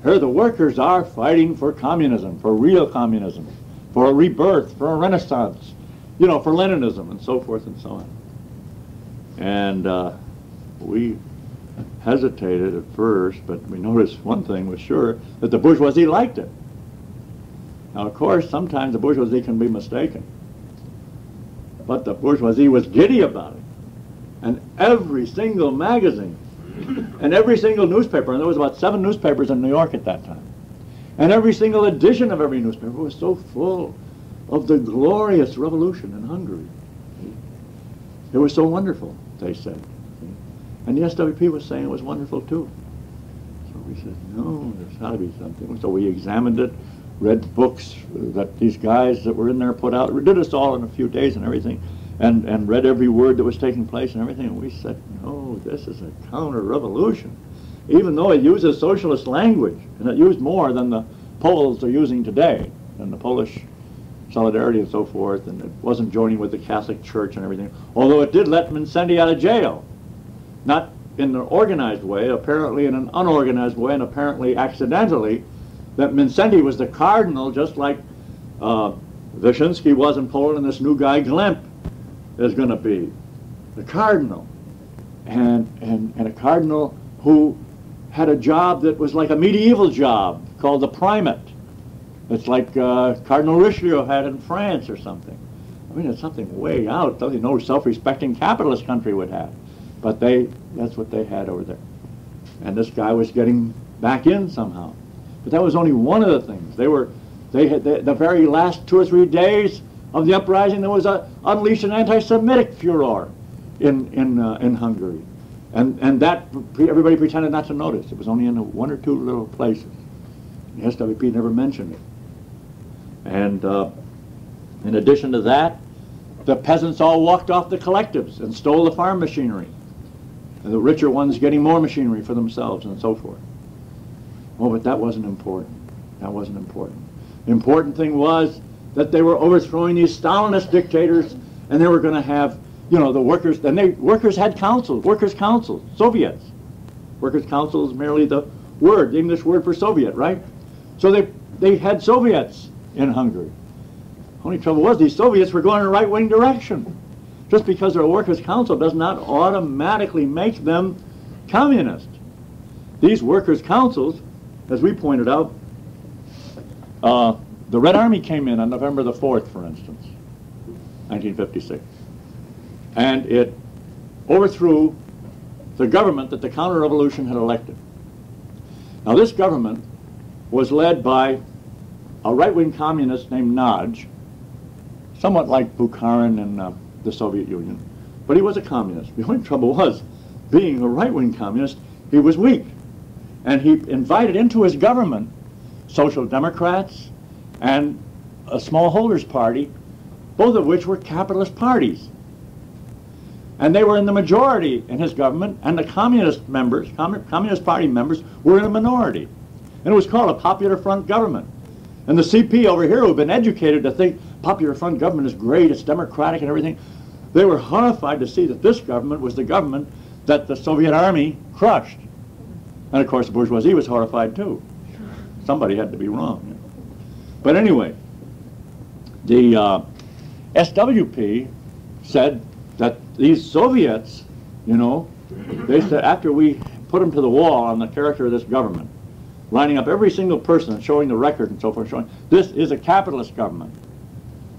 here the workers are fighting for communism, for real communism, for a rebirth, for a renaissance, you know, for Leninism and so forth and so on. And uh, we hesitated at first, but we noticed one thing was sure, that the bourgeoisie liked it. Now, of course, sometimes the bourgeoisie can be mistaken. But the bourgeoisie was giddy about it. And every single magazine and every single newspaper, and there was about seven newspapers in New York at that time, and every single edition of every newspaper was so full of the glorious revolution in Hungary. It was so wonderful, they said. And the SWP was saying it was wonderful too. So we said, no, there's got to be something. So we examined it, read books that these guys that were in there put out. Did us all in a few days and everything, and, and read every word that was taking place and everything. And we said, no, this is a counter-revolution. Even though it uses socialist language, and it used more than the Poles are using today, and the Polish solidarity and so forth, and it wasn't joining with the Catholic Church and everything. Although it did let Mindszenty out of jail, not in an organized way, apparently in an unorganized way, and apparently accidentally, that Mindszenty was the cardinal, just like uh, was in Poland, and this new guy Glemp is going to be the cardinal, and and and a cardinal who had a job that was like a medieval job called the primate it's like uh, Cardinal Richelieu had in France or something. I mean, it's something way out, something no self-respecting capitalist country would have. But they, that's what they had over there. And this guy was getting back in somehow. But that was only one of the things. They were, they had, they, the very last two or three days of the uprising, there was a unleashed an anti-Semitic furor in, in, uh, in Hungary. And, and that, everybody pretended not to notice. It was only in one or two little places. The SWP never mentioned it. And uh, in addition to that, the peasants all walked off the collectives and stole the farm machinery. And the richer ones getting more machinery for themselves and so forth. Oh, but that wasn't important. That wasn't important. The important thing was that they were overthrowing these Stalinist dictators and they were going to have, you know, the workers, and they, workers had councils, workers' councils, Soviets. Workers' council is merely the word, the English word for Soviet, right? So they, they had Soviets in Hungary. Only trouble was these Soviets were going in a right-wing direction. Just because they're a workers' council does not automatically make them communist. These workers' councils, as we pointed out, uh, the Red Army came in on November the 4th, for instance, 1956. And it overthrew the government that the counter-revolution had elected. Now this government was led by a right-wing communist named Nagy, somewhat like Bukharin in uh, the Soviet Union, but he was a communist. The only trouble was, being a right-wing communist, he was weak. And he invited into his government social democrats and a smallholders party, both of which were capitalist parties. And they were in the majority in his government, and the communist members, communist party members, were in a minority. And it was called a Popular Front government. And the CP over here who've been educated to think Popular Front government is great, it's democratic and everything, they were horrified to see that this government was the government that the Soviet army crushed. And of course the bourgeoisie was horrified too. Somebody had to be wrong. You know. But anyway, the uh, SWP said that these Soviets, you know, they said after we put them to the wall on the character of this government, lining up every single person and showing the record and so forth, showing this is a capitalist government.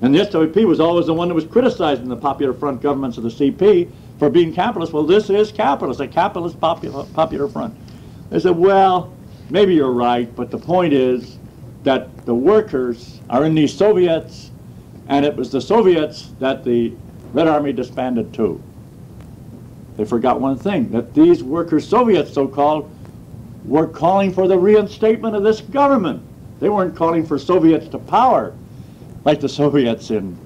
And the SWP was always the one that was criticizing the Popular Front governments of the CP for being capitalist. Well, this is capitalist, a capitalist popular, popular front. They said, well, maybe you're right, but the point is that the workers are in these Soviets, and it was the Soviets that the Red Army disbanded too. They forgot one thing, that these workers, Soviets so-called, were calling for the reinstatement of this government. They weren't calling for Soviets to power, like the Soviets in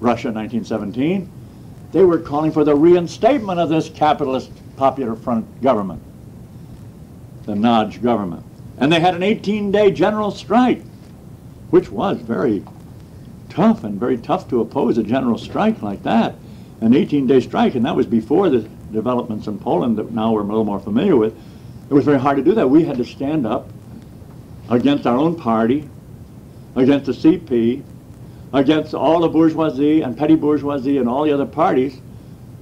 Russia in 1917. They were calling for the reinstatement of this capitalist Popular Front government, the Nagy government. And they had an 18-day general strike, which was very tough and very tough to oppose a general strike like that. An 18-day strike, and that was before the developments in Poland that now we're a little more familiar with. It was very hard to do that. We had to stand up against our own party, against the CP, against all the bourgeoisie and petty bourgeoisie and all the other parties.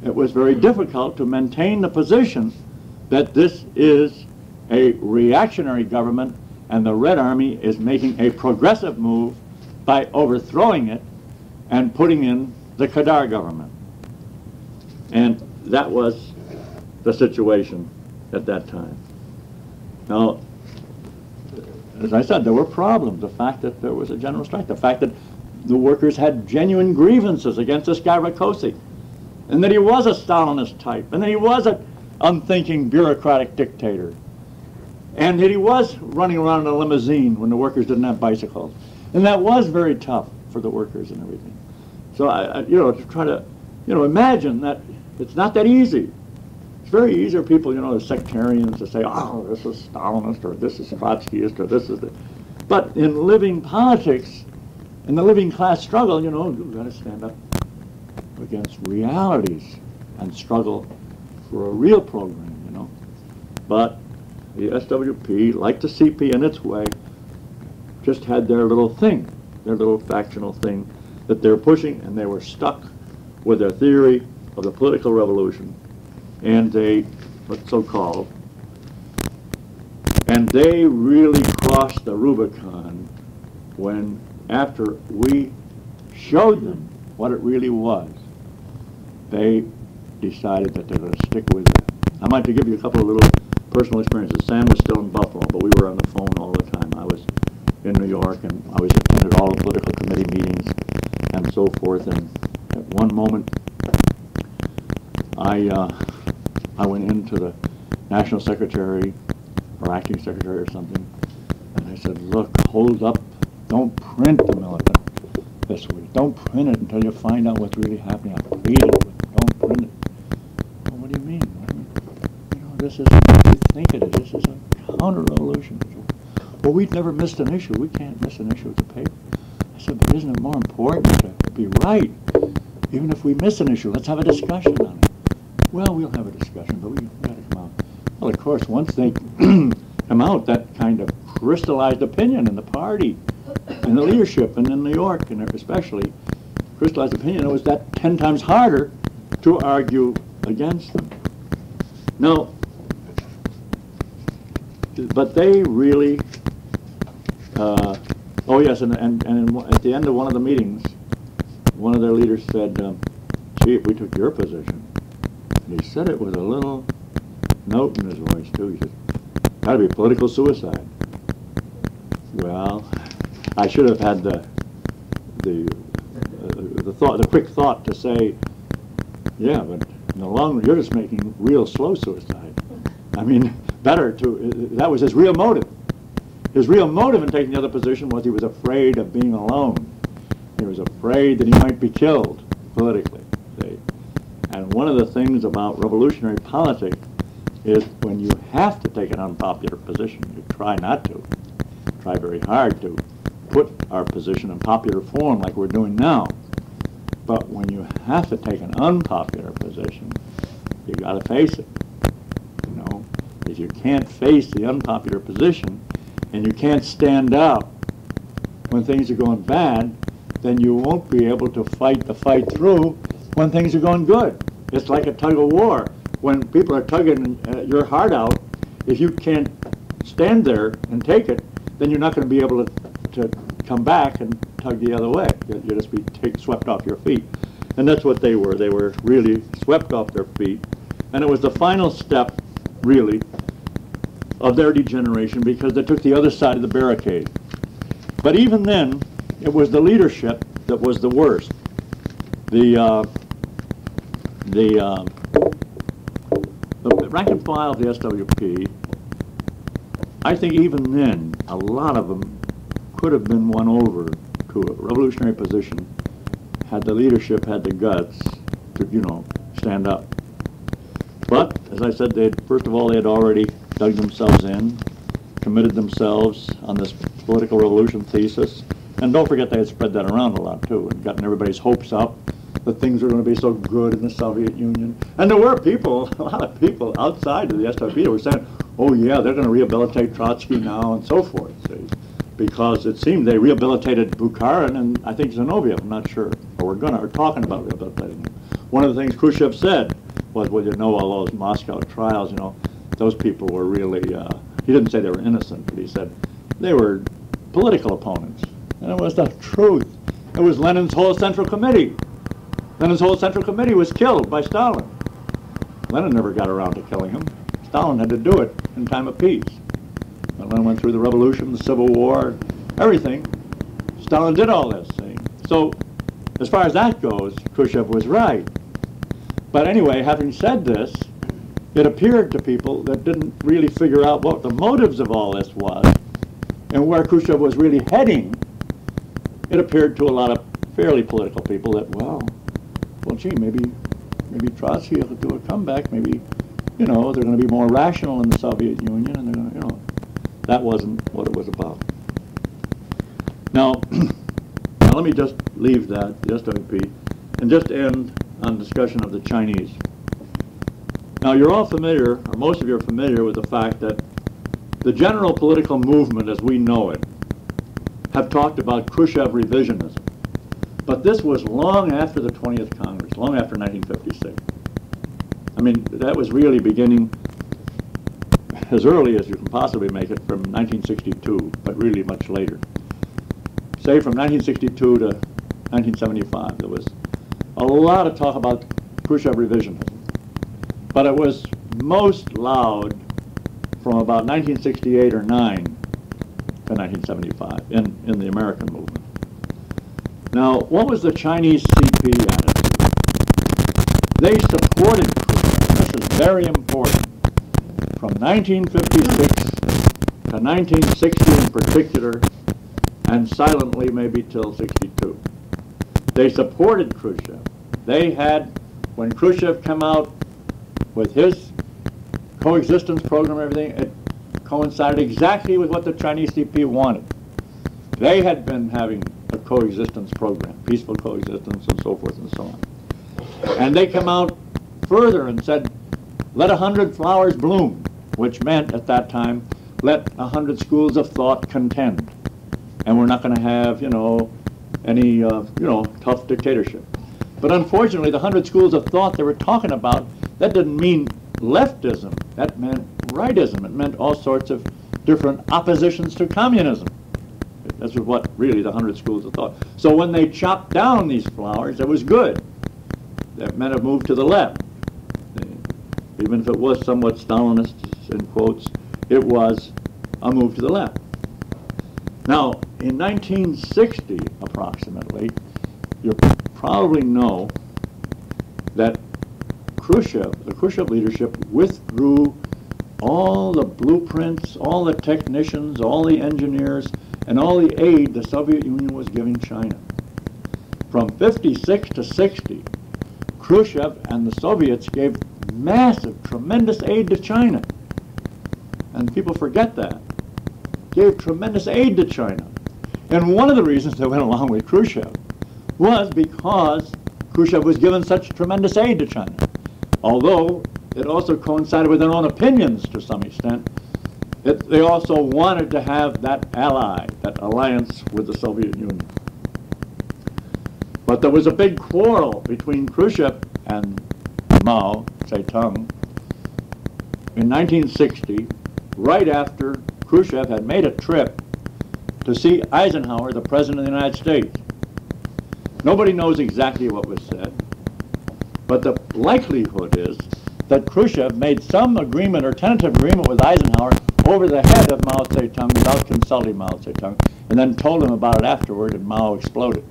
It was very difficult to maintain the position that this is a reactionary government and the Red Army is making a progressive move by overthrowing it and putting in the Kadar government. And that was the situation at that time. Now, as I said, there were problems. The fact that there was a general strike, the fact that the workers had genuine grievances against this guy Rákosi, and that he was a Stalinist type, and that he was an unthinking bureaucratic dictator, and that he was running around in a limousine when the workers didn't have bicycles. And that was very tough for the workers and everything. So, I, I you know, to try to, you know, imagine that it's not that easy. It's very easy for people, you know, the sectarians to say, oh, this is Stalinist or this is Trotskyist or this is the... But in living politics, in the living class struggle, you know, you've got to stand up against realities and struggle for a real program, you know. But the SWP, like the CP in its way, just had their little thing, their little factional thing that they're pushing, and they were stuck with their theory of the political revolution and they, what's so-called, and they really crossed the Rubicon when, after we showed them what it really was, they decided that they're going to stick with it. I might to give you a couple of little personal experiences. Sam was still in Buffalo, but we were on the phone all the time. I was in New York, and I was attended all the political committee meetings and so forth. And at one moment, I uh, I went into the national secretary or acting secretary or something, and I said, look, hold up, don't print the militant this week. Don't print it until you find out what's really happening. I'll it, don't print it. Well, what do you mean? You know, this is think it is. Is a counter-revolution. Well, we've never missed an issue. We can't miss an issue with the paper. I said, but isn't it more important to be right? Even if we miss an issue, let's have a discussion on it. Well, we'll have a discussion, but we've got to come out. Well, of course, once they come out, that kind of crystallized opinion in the party, in the leadership, and in New York, and especially crystallized opinion, it was that ten times harder to argue against them. No, but they really, uh, oh yes, and, and, and in, at the end of one of the meetings, one of their leaders said, um, gee, if we took your position, and he said it with a little note in his voice, too. He said, to be political suicide. Well, I should have had the the uh, the thought, the quick thought to say, yeah, but in the long run, you're just making real slow suicide. I mean, better to, uh, that was his real motive. His real motive in taking the other position was he was afraid of being alone. He was afraid that he might be killed politically. See? And one of the things about revolutionary politics is when you have to take an unpopular position, you try not to, try very hard to put our position in popular form like we're doing now. But when you have to take an unpopular position, you got to face it. If you can't face the unpopular position and you can't stand up when things are going bad, then you won't be able to fight the fight through when things are going good. It's like a tug of war. When people are tugging uh, your heart out, if you can't stand there and take it, then you're not going to be able to, to come back and tug the other way. You'll, you'll just be take, swept off your feet. And that's what they were. They were really swept off their feet. And it was the final step, really, of their degeneration because they took the other side of the barricade. But even then, it was the leadership that was the worst. The uh, the, uh, the rank and file of the SWP, I think even then, a lot of them could have been won over to a revolutionary position had the leadership had the guts to, you know, stand up. But, as I said, they first of all, they had already dug themselves in. committed themselves on this political revolution thesis. And don't forget they had spread that around a lot too and gotten everybody's hopes up that things were going to be so good in the Soviet Union. And there were people, a lot of people outside of the SWP that were saying, oh yeah, they're going to rehabilitate Trotsky now and so forth. See? Because it seemed they rehabilitated Bukharin and I think Zinoviev, I'm not sure, or we're going to, are talking about rehabilitating them. One of the things Khrushchev said was, well, you know, all those Moscow trials, you know, those people were really, uh, he didn't say they were innocent, but he said they were political opponents. And it was the truth. It was Lenin's whole Central Committee. Lenin's whole Central Committee was killed by Stalin. Lenin never got around to killing him. Stalin had to do it in time of peace. Lenin went through the revolution, the Civil War, everything, Stalin did all this. See? So as far as that goes, Khrushchev was right. But anyway, having said this, it appeared to people that didn't really figure out what the motives of all this was and where Khrushchev was really heading, it appeared to a lot of fairly political people that, well, well, gee, maybe, maybe Trotsky will do a comeback. Maybe, you know, they're going to be more rational in the Soviet Union, and they're going to, you know, that wasn't what it was about. Now, now let me just leave that, just repeat, and just end on discussion of the Chinese. Now, you're all familiar, or most of you are familiar with the fact that the general political movement as we know it have talked about Khrushchev revisionism. But this was long after the 20th Congress, long after 1956. I mean, that was really beginning as early as you can possibly make it from 1962, but really much later. Say from 1962 to 1975, there was a lot of talk about Khrushchev revisionism. But it was most loud from about 1968 or 9 to 1975 in, in the American movement. Now, what was the Chinese CP attitude? They supported Khrushchev. This is very important. From 1956 to 1960 in particular, and silently maybe till 62. They supported Khrushchev. They had, when Khrushchev came out with his coexistence program and everything, it coincided exactly with what the Chinese CP wanted. They had been having a coexistence program, peaceful coexistence and so forth and so on. And they came out further and said, let a hundred flowers bloom, which meant at that time, let a hundred schools of thought contend. And we're not going to have, you know, any, uh, you know, tough dictatorship. But unfortunately, the hundred schools of thought they were talking about, that didn't mean leftism. That meant rightism. It meant all sorts of different oppositions to communism. This is what really the hundred schools of thought. So when they chopped down these flowers, it was good. That meant a move to the left. Even if it was somewhat Stalinist, in quotes, it was a move to the left. Now, in 1960, approximately, you probably know that Khrushchev, the Khrushchev leadership, withdrew all the blueprints, all the technicians, all the engineers, and all the aid the Soviet Union was giving China. From 56 to 60, Khrushchev and the Soviets gave massive, tremendous aid to China. And people forget that. Gave tremendous aid to China. And one of the reasons they went along with Khrushchev was because Khrushchev was given such tremendous aid to China. Although it also coincided with their own opinions to some extent, it, they also wanted to have that ally, that alliance with the Soviet Union. But there was a big quarrel between Khrushchev and Mao Zedong in 1960, right after Khrushchev had made a trip to see Eisenhower, the President of the United States. Nobody knows exactly what was said, but the likelihood is that Khrushchev made some agreement or tentative agreement with Eisenhower over the head of Mao Zedong without consulting Mao Zedong, and then told him about it afterward, and Mao exploded.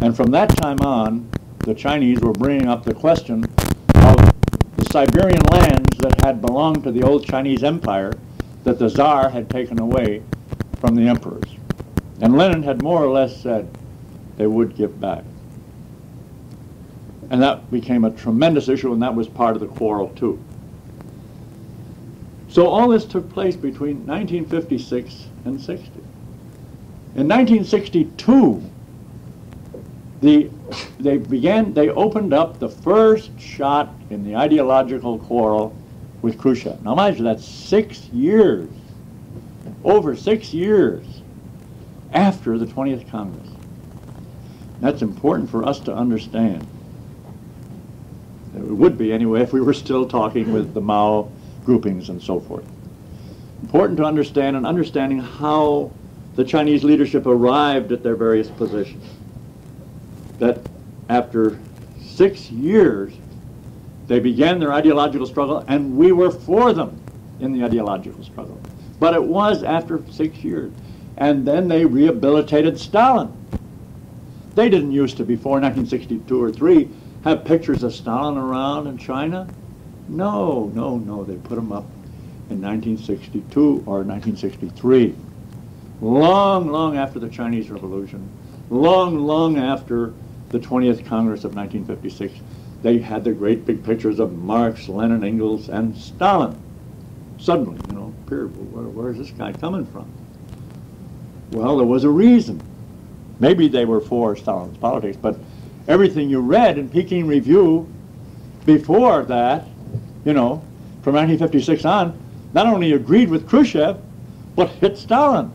And from that time on, the Chinese were bringing up the question of the Siberian lands that had belonged to the old Chinese Empire that the Tsar had taken away from the emperors. And Lenin had more or less said they would give back. And that became a tremendous issue, and that was part of the quarrel, too. So all this took place between 1956 and 60. In 1962, the, they began, they opened up the first shot in the ideological quarrel with Khrushchev. Now mind you, that's six years, over six years after the 20th Congress. That's important for us to understand. It would be anyway if we were still talking with the Mao groupings and so forth. Important to understand and understanding how the Chinese leadership arrived at their various positions. That after six years, they began their ideological struggle, and we were for them in the ideological struggle. But it was after six years. And then they rehabilitated Stalin. They didn't used to, before 1962 or 3, have pictures of Stalin around in China. No, no, no. They put them up in 1962 or 1963. Long, long after the Chinese Revolution, long, long after the 20th Congress of 1956, they had the great big pictures of Marx, Lenin, Engels, and Stalin. Suddenly, you know, appeared, where, where's this guy coming from? Well, there was a reason. Maybe they were for Stalin's politics, but everything you read in Peking Review before that, you know, from 1956 on, not only agreed with Khrushchev, but hit Stalin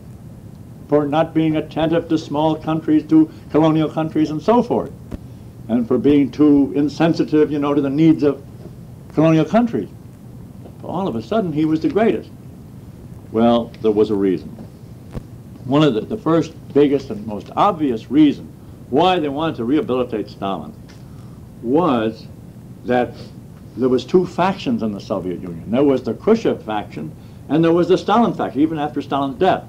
for not being attentive to small countries, to colonial countries, and so forth, and for being too insensitive, you know, to the needs of colonial countries. All of a sudden, he was the greatest. Well, there was a reason. One of the, the first, biggest, and most obvious reason why they wanted to rehabilitate Stalin was that there was two factions in the Soviet Union. There was the Khrushchev faction and there was the Stalin faction, even after Stalin's death.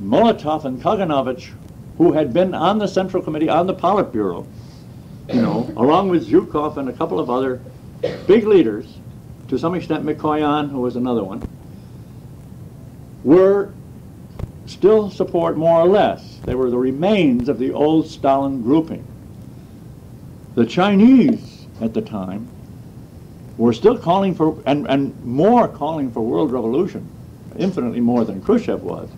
Molotov and Kaganovich, who had been on the Central Committee, on the Politburo, you know, along with Zhukov and a couple of other big leaders, to some extent Mikoyan, who was another one, were still support more or less. They were the remains of the old Stalin grouping. The Chinese at the time were still calling for, and, and more calling for world revolution, infinitely more than Khrushchev was,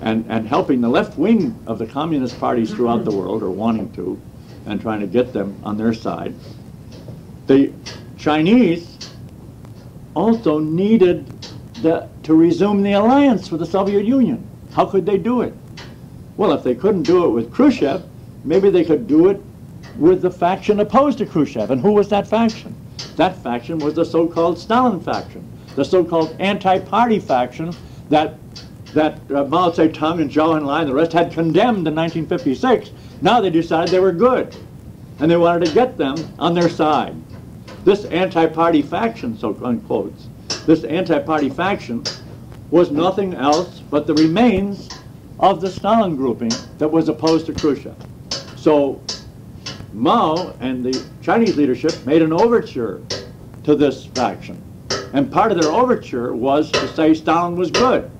and, and helping the left wing of the communist parties throughout the world, or wanting to, and trying to get them on their side. The Chinese also needed the, to resume the alliance with the Soviet Union. How could they do it? Well, if they couldn't do it with Khrushchev, maybe they could do it with the faction opposed to Khrushchev. And who was that faction? That faction was the so-called Stalin faction, the so-called anti-party faction that that uh, Mao Zedong and Zhou Enlai and the rest had condemned in 1956. Now they decided they were good, and they wanted to get them on their side. This anti-party faction, so unquote, this anti-party faction was nothing else but the remains of the Stalin grouping that was opposed to Khrushchev. So Mao and the Chinese leadership made an overture to this faction. And part of their overture was to say Stalin was good.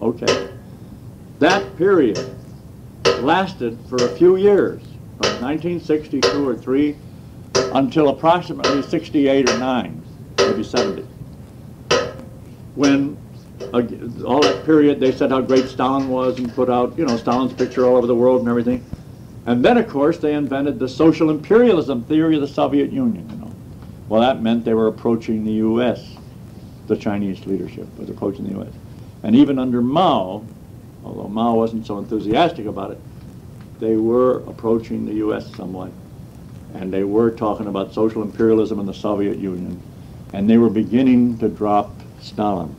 Okay. That period lasted for a few years, from 1962 or 3 until approximately 68 or 9, maybe 70, when all that period, they said how great Stalin was and put out, you know, Stalin's picture all over the world and everything. And then, of course, they invented the social imperialism theory of the Soviet Union, you know. Well, that meant they were approaching the U.S., the Chinese leadership was approaching the U.S. And even under Mao, although Mao wasn't so enthusiastic about it, they were approaching the U.S. somewhat. And they were talking about social imperialism in the Soviet Union. And they were beginning to drop Stalin.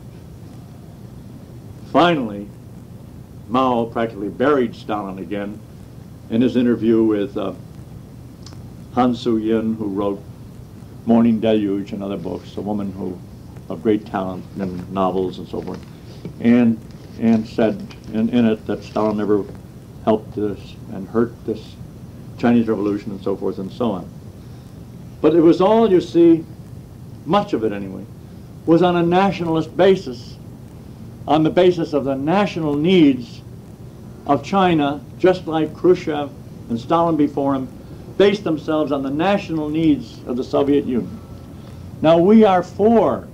Finally, Mao practically buried Stalin again in his interview with uh, Han Suyin, who wrote Morning Deluge and other books, a woman who of great talent in novels and so forth, and and said in, in it that Stalin never helped this and hurt this Chinese Revolution and so forth and so on. But it was all, you see, much of it anyway, was on a nationalist basis on the basis of the national needs of China, just like Khrushchev and Stalin before him, based themselves on the national needs of the Soviet Union. Now we are for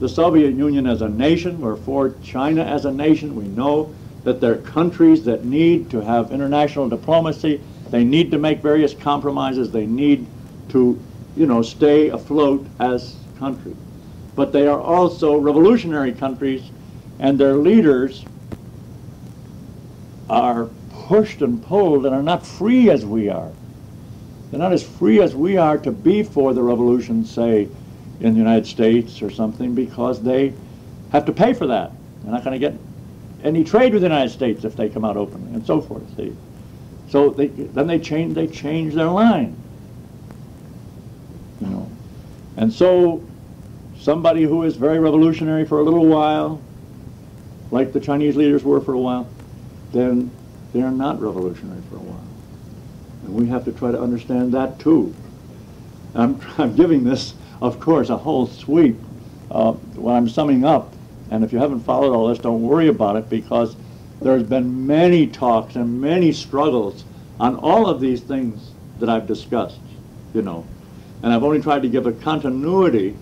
the Soviet Union as a nation, we're for China as a nation. We know that they're countries that need to have international diplomacy. They need to make various compromises. They need to, you know, stay afloat as countries. But they are also revolutionary countries, and their leaders are pushed and pulled and are not free as we are. They're not as free as we are to be for the revolution, say, in the United States or something, because they have to pay for that. They're not going to get any trade with the United States if they come out openly, and so forth. See? So they, then they change they change their line. You know, and so somebody who is very revolutionary for a little while, like the Chinese leaders were for a while, then they are not revolutionary for a while. And we have to try to understand that too. I'm, I'm giving this, of course, a whole sweep uh, when I'm summing up. And if you haven't followed all this, don't worry about it because there's been many talks and many struggles on all of these things that I've discussed, you know. And I've only tried to give a continuity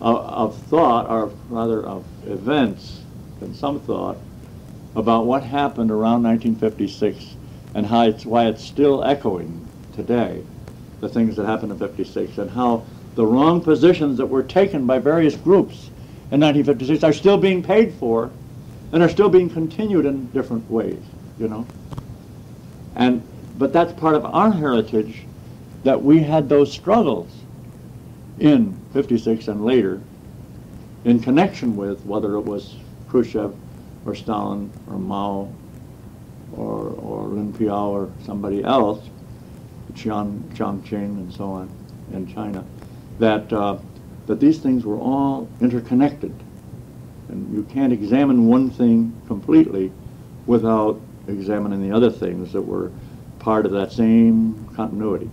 of, of thought, or rather of events and some thought about what happened around 1956 and how it's, why it's still echoing today, the things that happened in 56, and how the wrong positions that were taken by various groups in 1956 are still being paid for and are still being continued in different ways, you know. And, but that's part of our heritage that we had those struggles in 56 and later in connection with whether it was Khrushchev or Stalin or Mao or, or Lin Piao or somebody else, Chiang, Chiang Ching and so on in China, that, uh, that these things were all interconnected. And you can't examine one thing completely without examining the other things that were part of that same continuity.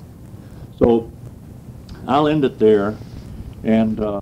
So I'll end it there and uh,